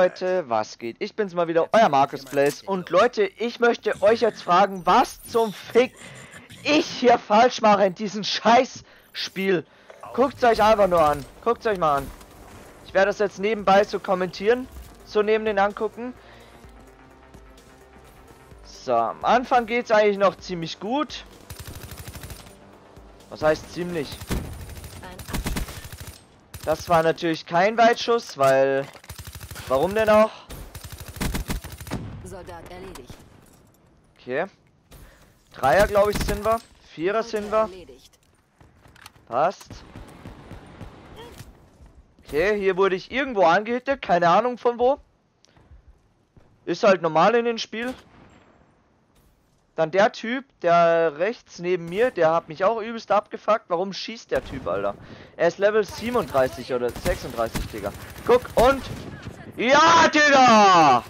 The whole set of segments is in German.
Leute, was geht? Ich bin's mal wieder, euer Markus Blaze. Und Leute, ich möchte euch jetzt fragen, was zum Fick ich hier falsch mache in diesem scheiß Spiel. Guckt euch einfach nur an. Guckt euch mal an. Ich werde das jetzt nebenbei so kommentieren. So neben den angucken. So, am Anfang geht's eigentlich noch ziemlich gut. Was heißt ziemlich? Das war natürlich kein Weitschuss, weil... Warum denn auch? Soldat erledigt. Okay. Dreier, glaube ich, sind wir. Vierer sind wir. Passt. Okay, hier wurde ich irgendwo angehittet. Keine Ahnung von wo. Ist halt normal in dem Spiel. Dann der Typ, der rechts neben mir, der hat mich auch übelst abgefuckt. Warum schießt der Typ, Alter? Er ist Level 37 oder 36, Digga. Guck und... Ja, Digga!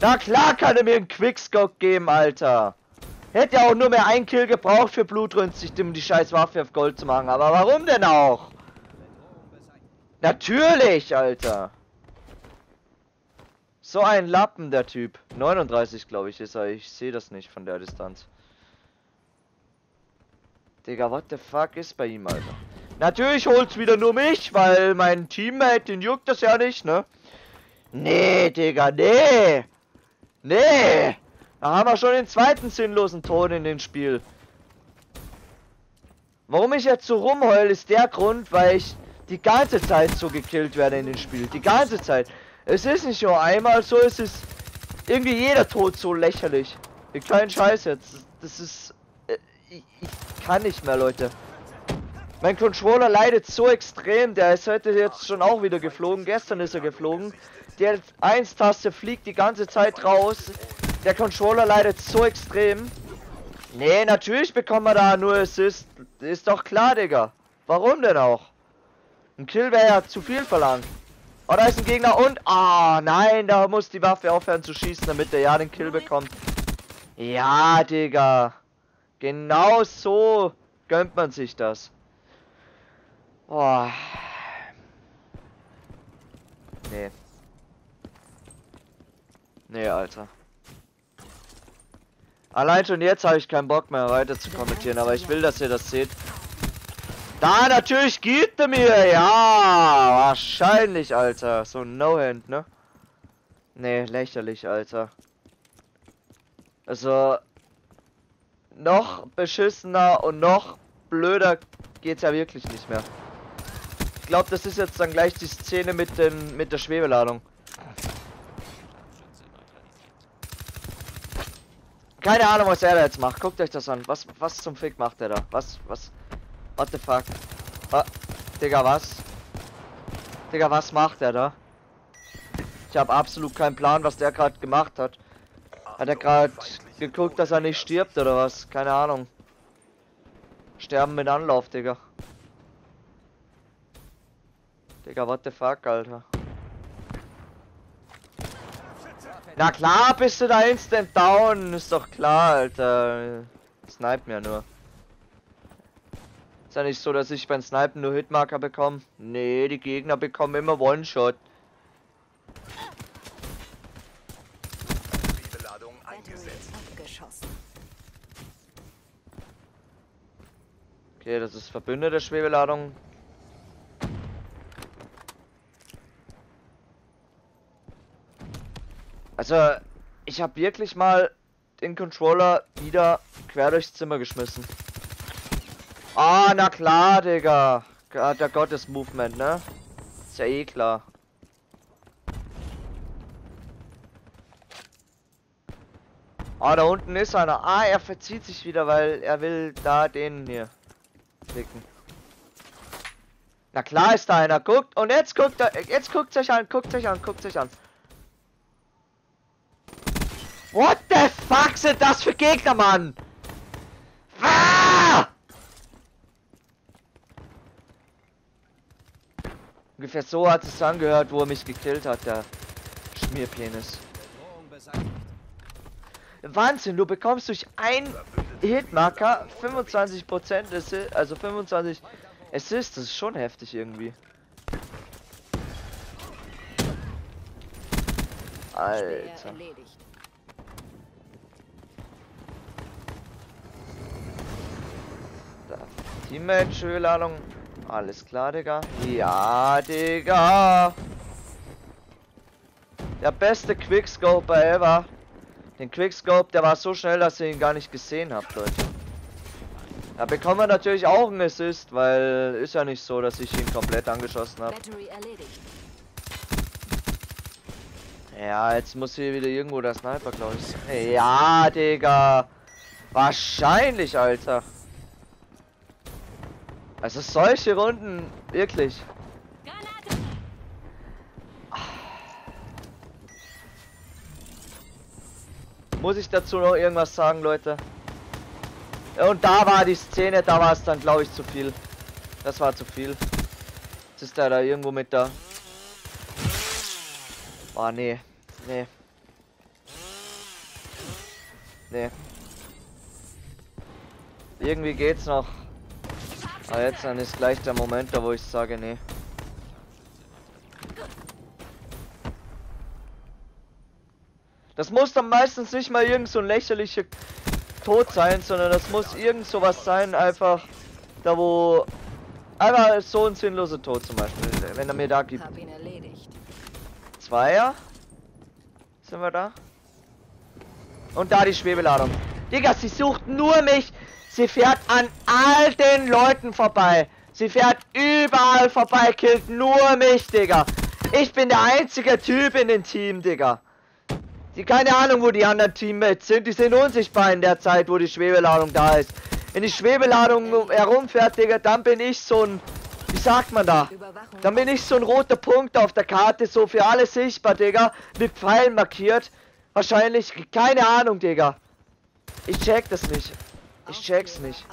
Na klar kann er mir einen Quickscope geben, Alter. Hätte ja auch nur mehr ein Kill gebraucht für Blutrünstig, um die scheiß Waffe auf Gold zu machen. Aber warum denn auch? Natürlich, Alter. So ein Lappen, der Typ. 39, glaube ich, ist er. Ich sehe das nicht von der Distanz. Digga, what the fuck ist bei ihm, Alter? Natürlich holt's wieder nur mich, weil mein Teammate, den juckt das ja nicht, ne? Nee, Digga, nee! Nee! Da haben wir schon den zweiten sinnlosen Ton in dem Spiel. Warum ich jetzt so rumheul, ist der Grund, weil ich die ganze Zeit so gekillt werde in dem Spiel. Die ganze Zeit. Es ist nicht nur einmal so, es ist irgendwie jeder Tod so lächerlich. Ich keinen Scheiß jetzt. Das ist... Äh, ich, ich kann nicht mehr, Leute. Mein Controller leidet so extrem. Der ist heute jetzt schon auch wieder geflogen. Gestern ist er geflogen. Die 1-Taste fliegt die ganze Zeit raus. Der Controller leidet so extrem. Nee, natürlich bekommen wir da nur Assist. Ist doch klar, Digga. Warum denn auch? Ein Kill wäre ja zu viel verlangt. Oh, da ist ein Gegner und... Ah, oh, nein, da muss die Waffe aufhören zu schießen, damit der ja den Kill bekommt. Ja, Digga. Genau so gönnt man sich das. Boah. Nee. Nee, Alter. Allein schon jetzt habe ich keinen Bock mehr weiter zu kommentieren, aber ich will, dass ihr das seht. Da, natürlich gibt er mir. Ja, wahrscheinlich, Alter. So ein No-Hand, ne? Nee, lächerlich, Alter. Also, noch beschissener und noch blöder geht's ja wirklich nicht mehr. Ich glaube, das ist jetzt dann gleich die Szene mit den mit der Schwebeladung. Keine Ahnung, was er da jetzt macht. Guckt euch das an. Was was zum Fick macht er da? Was was What the fuck? Ah, Digga, was? Digga, was macht er da? Ich habe absolut keinen Plan, was der gerade gemacht hat. Hat er gerade geguckt, dass er nicht stirbt oder was? Keine Ahnung. Sterben mit Anlauf, Digga. Digga, what the fuck, Alter. Na klar bist du da instant down, ist doch klar, Alter. Snipe mir nur. Ist ja nicht so, dass ich beim Snipen nur Hitmarker bekomme. Nee, die Gegner bekommen immer One-Shot. Okay, das ist verbündete Schwebeladung. Also, ich habe wirklich mal den Controller wieder quer durchs Zimmer geschmissen. Ah, na klar, Digga. Der Gottes Movement, ne? Ist ja eh klar. Ah, da unten ist einer. Ah, er verzieht sich wieder, weil er will da den hier klicken. Na klar ist da einer. Guckt und jetzt guckt er. Jetzt guckt sich an, guckt sich an, guckt sich an. What the fuck sind das für Gegner, Mann? Ungefähr so hat es angehört, wo er mich gekillt hat, der Schmierpenis. Wahnsinn, du bekommst durch ein Hitmarker 25% Assist, also 25 Assist, das ist schon heftig irgendwie. Alter. Teammate-Schulladung. Alles klar, Digga. Ja, Digga. Der beste Quickscoper ever. Den Quickscope, der war so schnell, dass ihr ihn gar nicht gesehen habt, Leute. Da bekommen wir natürlich auch einen Assist, weil ist ja nicht so, dass ich ihn komplett angeschossen habe. Ja, jetzt muss hier wieder irgendwo der Sniper, glaube ich. Ja, Digga. Wahrscheinlich, Alter. Also solche Runden, wirklich. Muss ich dazu noch irgendwas sagen, Leute? Und da war die Szene, da war es dann, glaube ich, zu viel. Das war zu viel. Jetzt ist er da irgendwo mit da. Oh, nee. Nee. Nee. Irgendwie geht's noch. Aber jetzt dann ist gleich der Moment da, wo ich sage, nee. Das muss dann meistens nicht mal irgend so ein lächerlicher Tod sein, sondern das muss irgend sowas sein, einfach da wo einfach so ein sinnloser Tod zum Beispiel, wenn er mir da gibt. Zweier? Sind wir da? Und da die Schwebeladung. Digga, sie sucht nur mich. Sie fährt an all den Leuten vorbei. Sie fährt überall vorbei, killt nur mich, Digga. Ich bin der einzige Typ in dem Team, Digga. Die keine Ahnung, wo die anderen Teammates sind. Die sind unsichtbar in der Zeit, wo die Schwebeladung da ist. Wenn die Schwebeladung herumfährt, Digga, dann bin ich so ein... Wie sagt man da? Dann bin ich so ein roter Punkt auf der Karte, so für alle sichtbar, Digga. Mit Pfeilen markiert. Wahrscheinlich, keine Ahnung, Digga. Ich check das nicht. Ich check's nicht.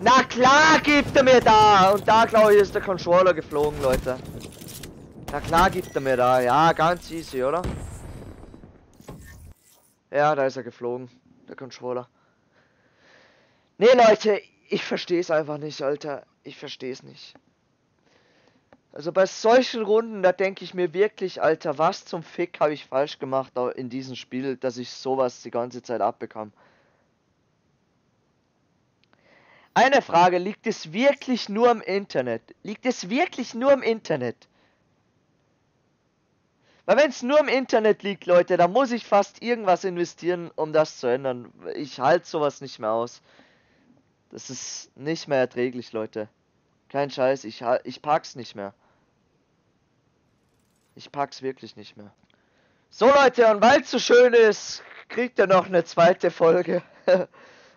Na klar gibt er mir da! Und da, glaube ich, ist der Controller geflogen, Leute. Na klar gibt er mir da. Ja, ganz easy, oder? Ja, da ist er geflogen. Der Controller. Nee, Leute, ich verstehe es einfach nicht, Alter. Ich verstehe es nicht. Also bei solchen Runden, da denke ich mir wirklich, Alter, was zum Fick habe ich falsch gemacht in diesem Spiel, dass ich sowas die ganze Zeit abbekam. Eine Frage, liegt es wirklich nur im Internet? Liegt es wirklich nur im Internet? Weil wenn es nur im Internet liegt, Leute, da muss ich fast irgendwas investieren, um das zu ändern. Ich halte sowas nicht mehr aus. Das ist nicht mehr erträglich, Leute. Kein Scheiß, ich, ich pack's nicht mehr. Ich pack's wirklich nicht mehr. So Leute, und weil es so schön ist, kriegt ihr noch eine zweite Folge.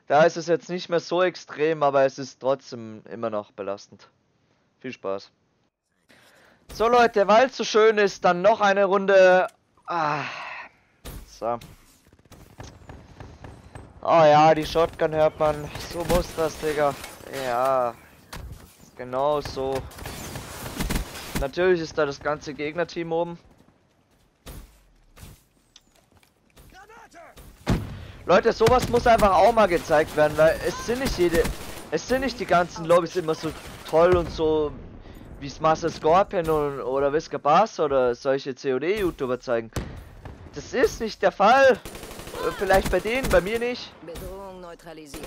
da ist es jetzt nicht mehr so extrem, aber es ist trotzdem immer noch belastend. Viel Spaß. So Leute, weil es so schön ist, dann noch eine Runde. Ah. So. Oh ja, die Shotgun hört man. So muss das, Digga. Ja. Genau so. Natürlich ist da das ganze Gegnerteam oben. Leute, sowas muss einfach auch mal gezeigt werden, weil es sind nicht jede, es sind nicht die ganzen Lobbys immer so toll und so wie es Master Scorpion oder, oder Whisker Bass oder solche COD-YouTuber zeigen. Das ist nicht der Fall. Vielleicht bei denen, bei mir nicht. Bedrohung neutralisiert.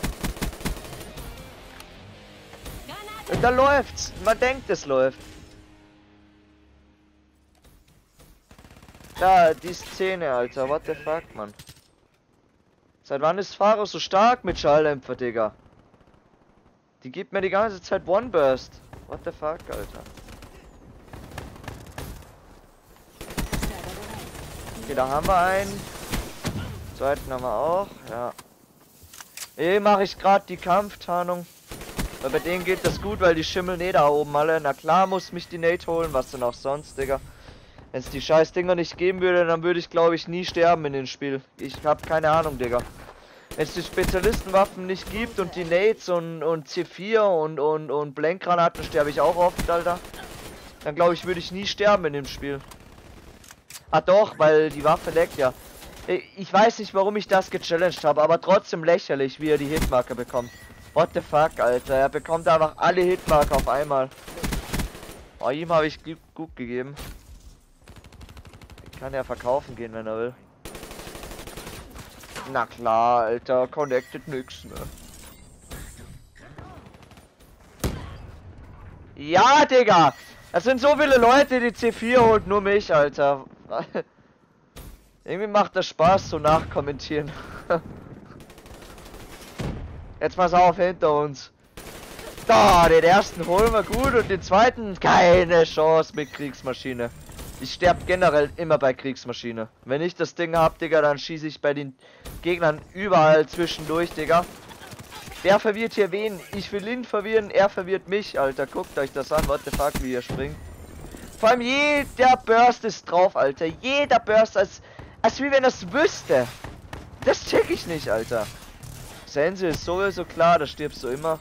Und da läuft's. Man denkt, es läuft. Da, die Szene, Alter. What the fuck, Mann. Seit wann ist Fahrer so stark mit Schalldämpfer, Digga? Die gibt mir die ganze Zeit One Burst. What the fuck, Alter? Okay, da haben wir einen. Zweiten haben wir auch, ja. Eh mache ich gerade die Kampftarnung. Weil bei denen geht das gut, weil die schimmeln eh da oben alle. Na klar muss mich die Nate holen, was denn auch sonst, Digga. Wenn es die scheiß Dinger nicht geben würde, dann würde ich glaube ich nie sterben in dem Spiel. Ich habe keine Ahnung, Digga. Wenn es die Spezialistenwaffen nicht gibt und die Nates und, und C4 und, und, und Blankgranaten sterbe ich auch oft, Alter. Dann glaube ich, würde ich nie sterben in dem Spiel. Ah doch, weil die Waffe leckt ja. Ich weiß nicht, warum ich das gechallenged habe, aber trotzdem lächerlich, wie er die Hitmarker bekommt. What the fuck, Alter. Er bekommt einfach alle Hitmarker auf einmal. Oh, ihm habe ich gut gegeben. Kann er verkaufen gehen, wenn er will. Na klar, Alter, connected nix, ne? Ja, Digga! Es sind so viele Leute, die C4 holt, nur mich, Alter. Irgendwie macht das Spaß, so nachkommentieren. Jetzt pass auf, hinter uns. Da, den ersten holen wir gut und den zweiten keine Chance mit Kriegsmaschine. Ich sterbe generell immer bei Kriegsmaschine. Wenn ich das Ding hab, Digga, dann schieße ich bei den Gegnern überall zwischendurch, Digga. Wer verwirrt hier wen? Ich will ihn verwirren, er verwirrt mich, Alter. Guckt euch das an, what the fuck, wie er springt. Vor allem jeder Burst ist drauf, Alter. Jeder Burst, als, als wie wenn es wüsste. Das check ich nicht, Alter. Sense ist sowieso klar, da stirbst du immer.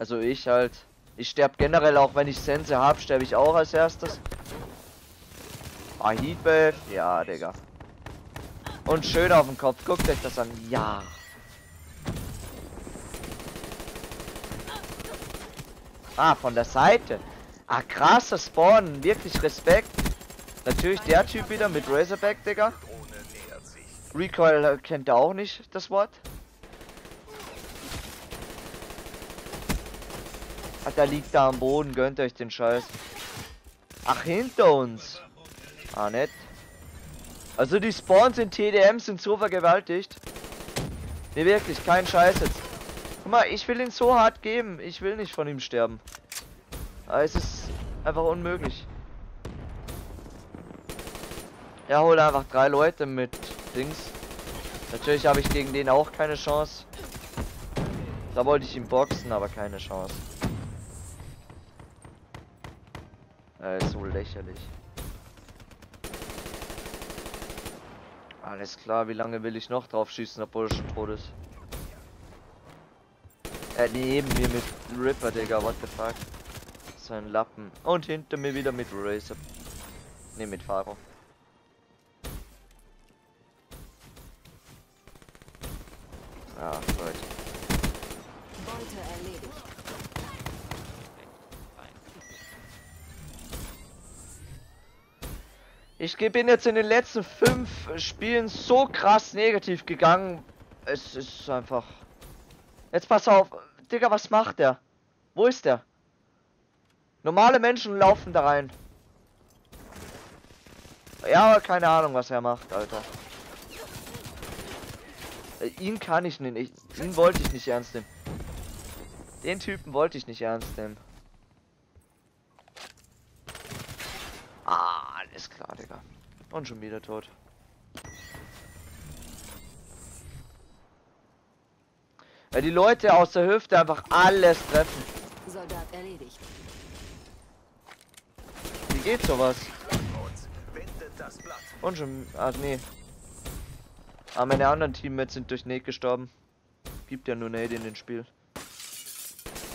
Also ich halt. Ich sterbe generell auch, wenn ich Sense habe, sterbe ich auch als erstes. Ah, Heatwave. Ja, Digga. Und schön auf dem Kopf. Guckt euch das an. Ja. Ah, von der Seite. Ah, krasser Spawn. Wirklich Respekt. Natürlich der Typ wieder mit Razorback, Digga. Recoil kennt er auch nicht das Wort. Ach, der liegt da am Boden. Gönnt euch den Scheiß. Ach, hinter uns. Ah, nett. Also die Spawns in TDM sind so vergewaltigt. Ne, wirklich, kein Scheiß jetzt. Guck mal, ich will ihn so hart geben. Ich will nicht von ihm sterben. Aber es ist einfach unmöglich. Er holt einfach drei Leute mit Dings. Natürlich habe ich gegen den auch keine Chance. Da wollte ich ihn boxen, aber keine Chance. Er ist so lächerlich. Alles klar, wie lange will ich noch drauf schießen, obwohl er schon tot ist? Äh, neben mir mit Ripper, Digga, what the fuck? So ein Lappen. Und hinter mir wieder mit Racer. Ne, mit Fahrer. Ach, Leute. Beute erledigt. Ich bin jetzt in den letzten fünf Spielen so krass negativ gegangen. Es ist einfach. Jetzt pass auf. Digga, was macht der? Wo ist der? Normale Menschen laufen da rein. Ja, keine Ahnung, was er macht, Alter. Äh, ihn kann ich nicht. Ihn wollte ich nicht ernst nehmen. Den Typen wollte ich nicht ernst nehmen. Ah, alles klar, Digga. Und schon wieder tot. Weil die Leute aus der Hüfte einfach alles treffen. Soldat erledigt. Wie geht sowas? Und schon. Ach nee. Aber ah, meine anderen Teammates sind durch Nate gestorben. Gibt ja nur Nate in dem Spiel.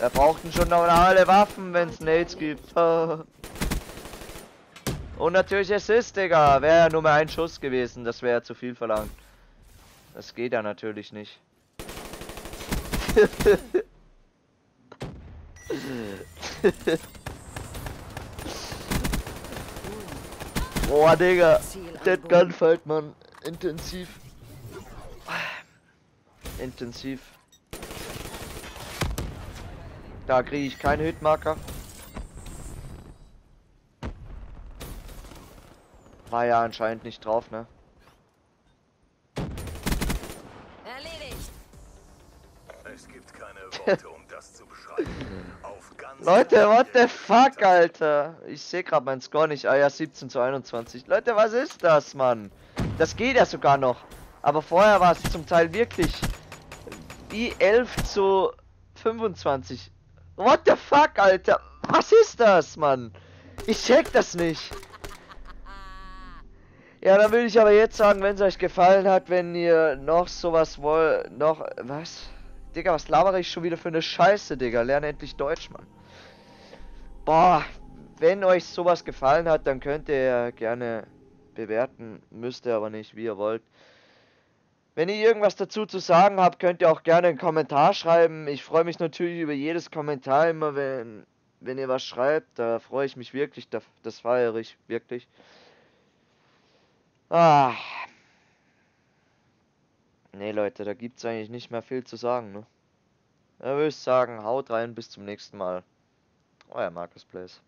Er brauchten schon noch alle Waffen, wenn es Nates gibt. Und natürlich Assist, Digga. Wäre ja nur mal ein Schuss gewesen. Das wäre zu viel verlangt. Das geht ja natürlich nicht. Boah, Digga. Dead Gunfight, man. Intensiv. Intensiv. Da kriege ich keine Hitmarker. War ja anscheinend nicht drauf, ne? Erledigt. Es gibt keine Worte, um das zu beschreiben. Leute, what the fuck, Alter? Ich sehe gerade mein Score nicht. Ah ja, 17 zu 21. Leute, was ist das, Mann? Das geht ja sogar noch. Aber vorher war es zum Teil wirklich wie 11 zu 25. What the fuck, Alter? Was ist das, Mann? Ich check das nicht. Ja, dann würde ich aber jetzt sagen, wenn es euch gefallen hat, wenn ihr noch sowas wollt, noch, was? Digga, was labere ich schon wieder für eine Scheiße, Digga? Lerne endlich Deutsch, Mann. Boah, wenn euch sowas gefallen hat, dann könnt ihr gerne bewerten. Müsst ihr aber nicht, wie ihr wollt. Wenn ihr irgendwas dazu zu sagen habt, könnt ihr auch gerne einen Kommentar schreiben. Ich freue mich natürlich über jedes Kommentar immer, wenn wenn ihr was schreibt, da freue ich mich wirklich, das, feiere ich wirklich. Ah. Nee, Leute, da gibt's eigentlich nicht mehr viel zu sagen, ne? Da würde ich sagen, haut rein, bis zum nächsten Mal. Euer Markus Place.